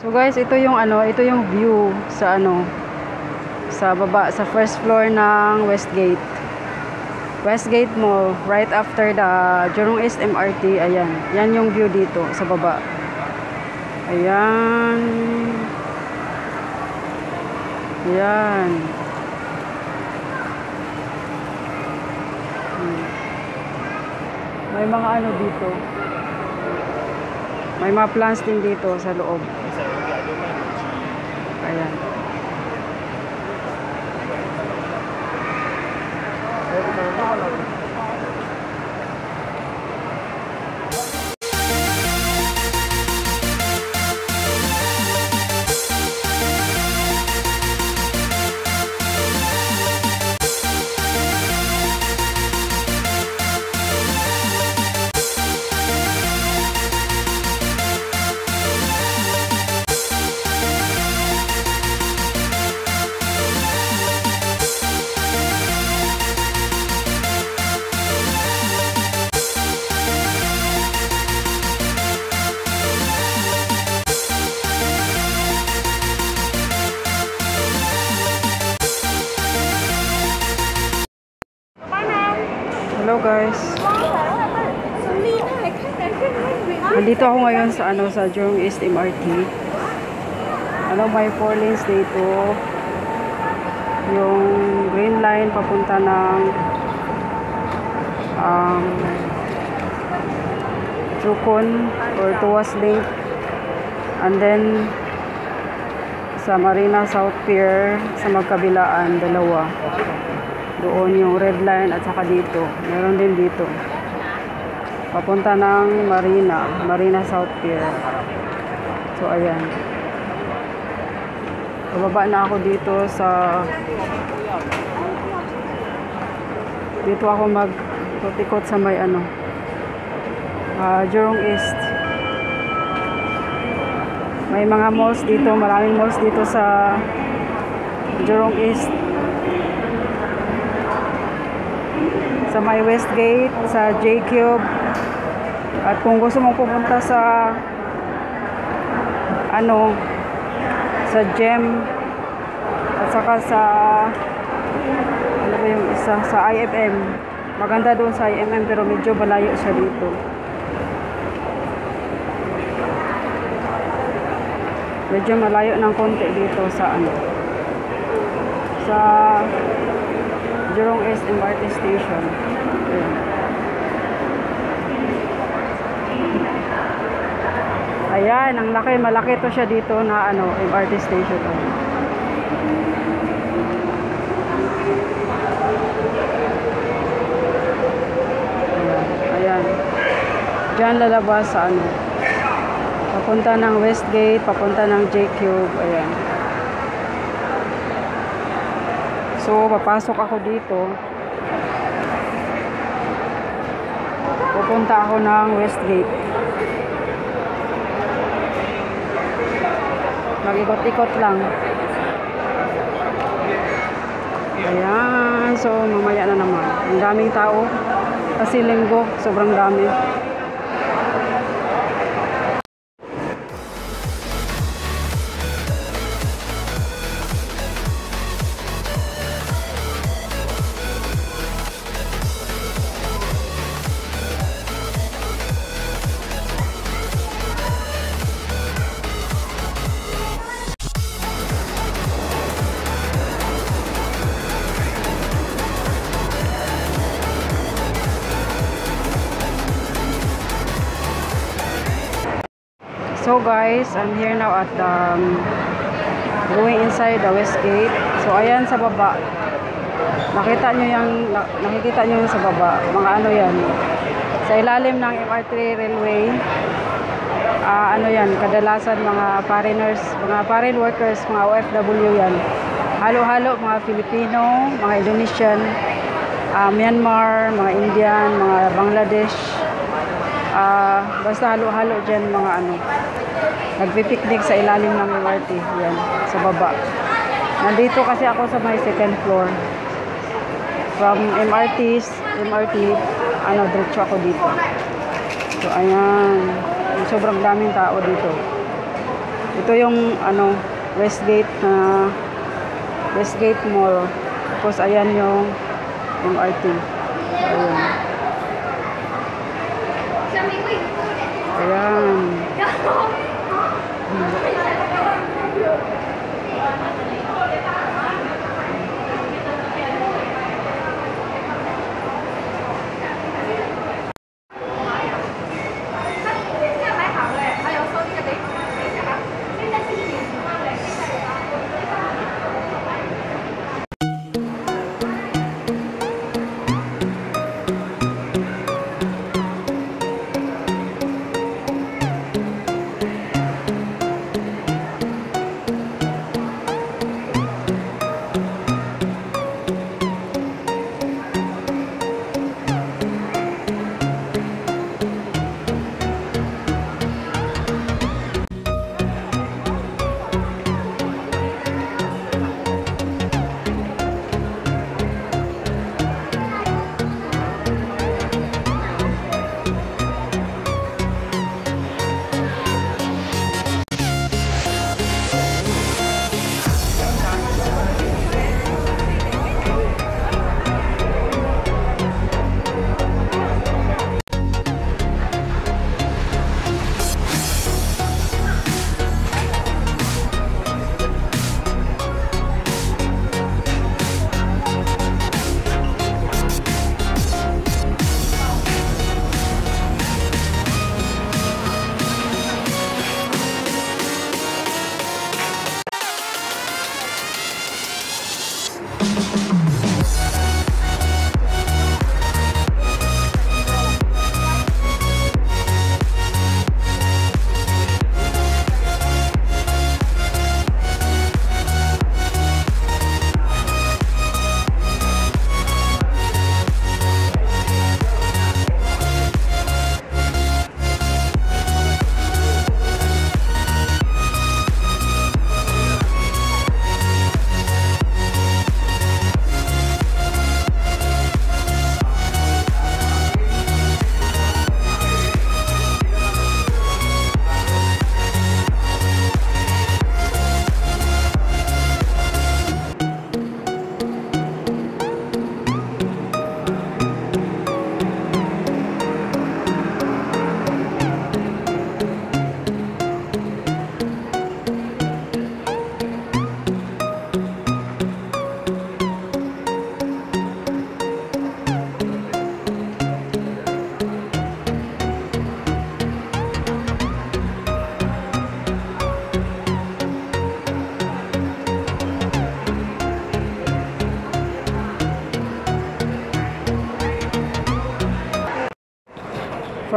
So guys, ito yung ano, ito yung view sa ano sa baba sa first floor ng Westgate. Westgate Mall, right after the Jurong East MRT, ayan. Yan yung view dito sa baba. Ayan. Ayan. Hmm. May mga ano dito. May mga plants din dito sa loob. Ayan. Hello Nandito ako ngayon sa ano sa Jurong East MRT. Ano may four lanes dito. Yung green line papunta ng um, Chukon or Tuwas Link. And then sa Marina South Pier sa magkabilaan dalawa. Doon yung red line at saka dito. Meron din dito. Papunta ng Marina. Marina South Pier. So, ayan. Bababa na ako dito sa... Dito ako mag tutikot sa may ano. ah Jurong East. May mga malls dito. Maraming malls dito sa Jurong East. sa may Westgate, sa J-Cube. At kung gusto mong pupunta sa ano sa GEM at saka sa ano ba yung isa sa IFM maganda doon sa IFM pero medyo malayo siya dito medyo malayo ng konti dito sa ano sa Jurong East MRT Station. Ayan. Ayan, ang laki, malaki to siya dito na ano, MRT station. Oh. Ayan. Diyan lalabas sa ano. Papunta ng Westgate, papunta ng J-Cube, ayan. So, papasok ako dito. Pupunta ako ng Westgate. Mag-ikot-ikot lang. Ayan. So, mamaya na naman. Ang daming tao. Kasi linggo, sobrang dami. Guys, I'm here now at um, going inside the west gate. So ayan sa baba. Nakita nyo yung na, nakikita nyo yung sa baba. Mga ano yan. Sa ilalim ng MRT railway. ah ano yan, kadalasan mga foreigners, mga foreign workers, mga OFW yan. Halo-halo mga Filipino, mga Indonesian, ah, Myanmar, mga Indian, mga Bangladesh, Ah, basta halo-halo dyan mga ano. Nagpipiknik sa ilalim ng MRT. Yan, sa baba. Nandito kasi ako sa may second floor. From MRT, MRT, ano, diretso ako dito. So, ayan. Sobrang daming tao dito. Ito yung ano, Westgate na Westgate Mall. Tapos ayan yung MRT. Ayan. Ayan.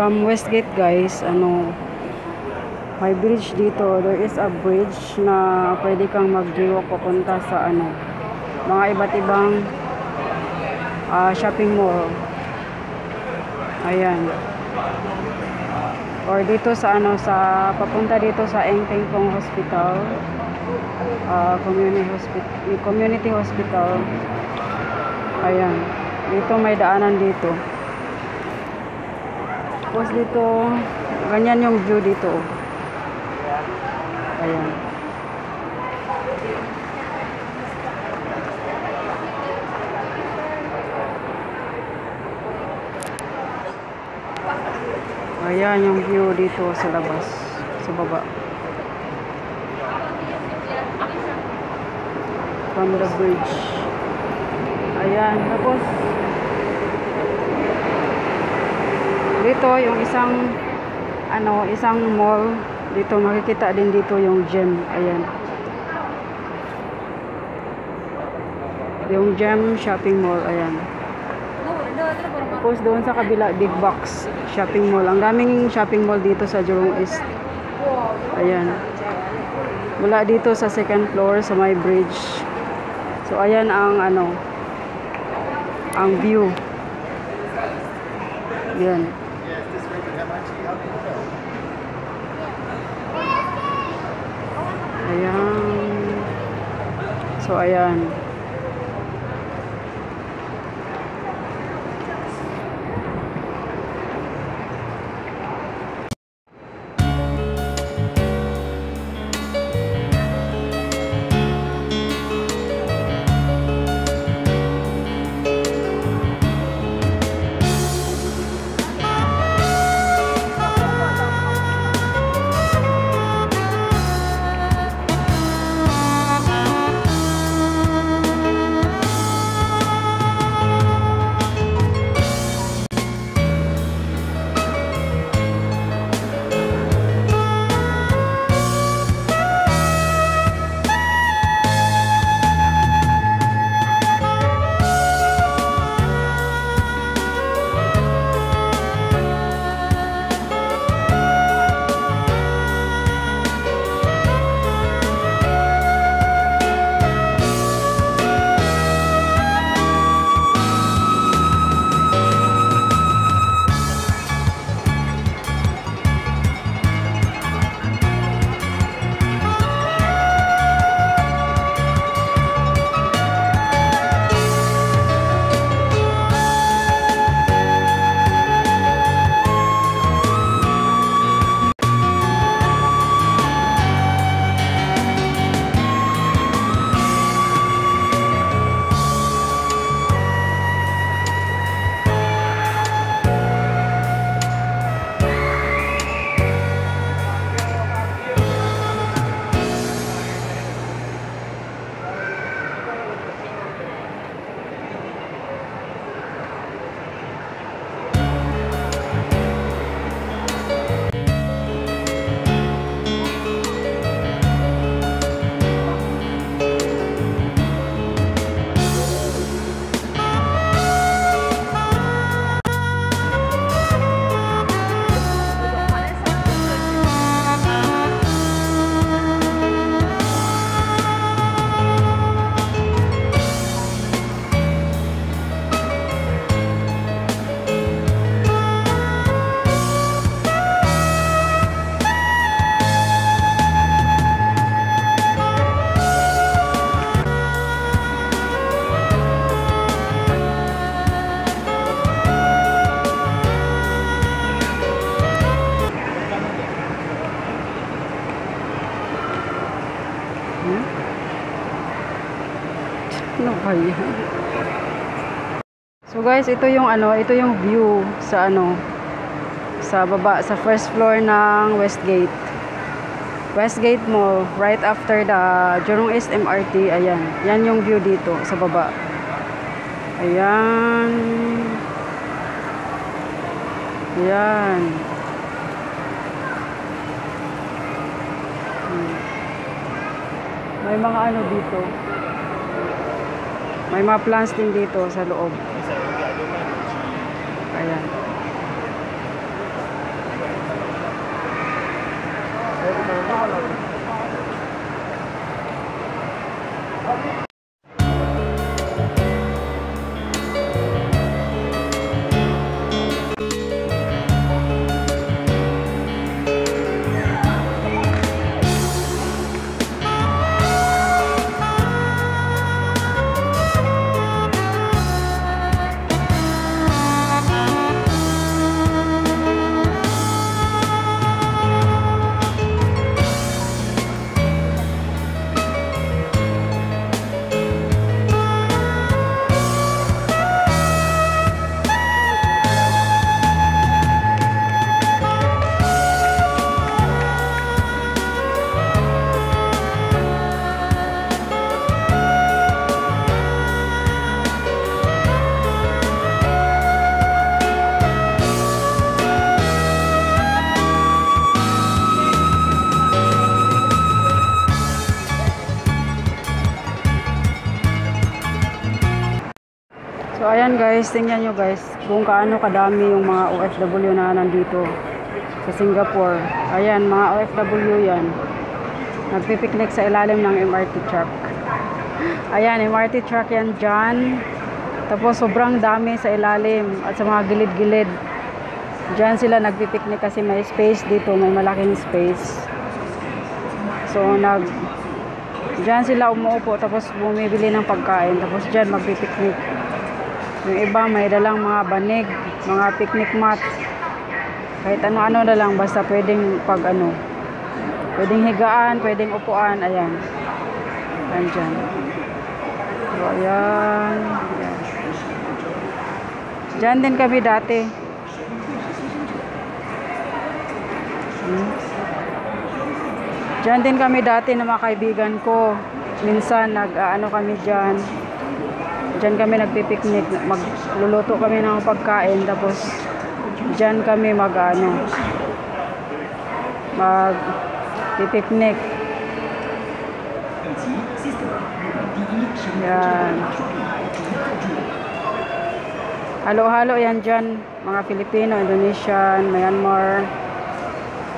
From Westgate guys, ano, may bridge dito. There is a bridge na pwede kang mag-jaywalk papunta sa ano, mga iba't ibang ah, shopping mall. Ayan. Or dito sa ano, sa papunta dito sa Engpeng Pong Hospital. ah, community hospital, community hospital. Ayan. Dito may daanan dito. Tapos dito, ganyan yung view dito. Ayan. Ayan yung view dito sa labas, sa baba. From the bridge. Ayan, tapos dito yung isang ano, isang mall dito makikita din dito yung gym. Ayan. Yung gem shopping mall, ayan. Tapos doon sa kabila, big box shopping mall. Ang daming shopping mall dito sa Jurong East. Ayan. Mula dito sa second floor sa may bridge. So ayan ang ano ang view. Yan. Ayan. So ayan. So guys, ito yung ano, ito yung view sa ano sa baba sa first floor ng Westgate. Westgate Mall, right after the Jurong East MRT, ayan. Yan yung view dito sa baba. Ayan. Ayan. Hmm. May mga ano dito. May mga plants din dito sa loob. no, no. So ayan guys, tingnan nyo guys kung kaano kadami yung mga OFW na nandito sa Singapore. Ayan, mga OFW yan. Nagpipiknik sa ilalim ng MRT truck. Ayan, MRT truck yan dyan. Tapos sobrang dami sa ilalim at sa mga gilid-gilid. Dyan sila nagpipiknik kasi may space dito, may malaking space. So nag Diyan sila umuupo tapos bumibili ng pagkain tapos diyan magpipiknik. Yung iba may dalang mga banig, mga picnic mat. Kahit ano-ano na lang basta pwedeng pag ano. Pwedeng higaan, pwedeng upuan, ayan. Andyan. So, ayan. ayan. Diyan din kami dati. Hmm. Diyan din kami dati ng mga kaibigan ko. Minsan nag-ano kami diyan. Diyan kami nagpipiknik, magluluto kami ng pagkain tapos diyan kami mag-ano mag pipiknik. Yan. Halo-halo yan dyan. Mga Filipino, Indonesian, Myanmar,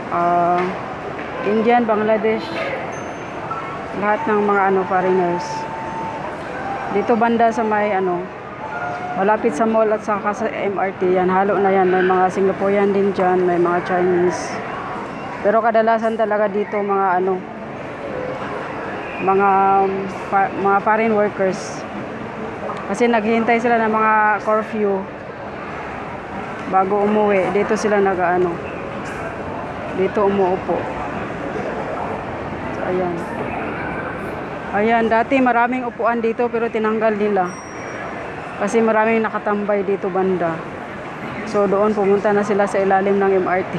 uh, Indian, Bangladesh. Lahat ng mga ano foreigners. Dito banda sa may ano, malapit sa mall at saka sa MRT yan. Halo na yan. May mga Singaporean din dyan, may mga Chinese. Pero kadalasan talaga dito mga ano, mga pa, mga foreign workers. Kasi naghihintay sila ng mga curfew bago umuwi. Dito sila nag-ano. Dito umuupo. So, ayan. Ayan, dati maraming upuan dito pero tinanggal nila. Kasi maraming nakatambay dito banda. So doon pumunta na sila sa ilalim ng MRT.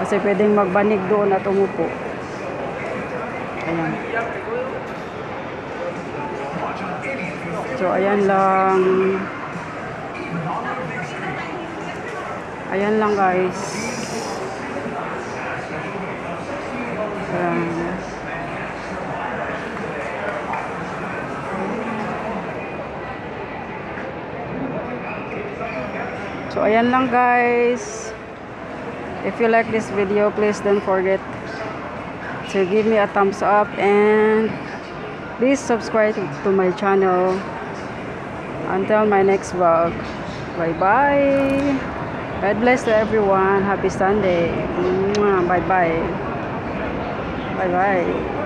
Kasi pwedeng magbanig doon at umupo. Ayan. So, ayan lang. Ayan lang guys. Ayan. So, ayan lang guys. If you like this video, please don't forget to give me a thumbs up and please subscribe to my channel. Until my next vlog. Bye-bye. God bless to everyone. Happy Sunday. Bye-bye. Bye-bye.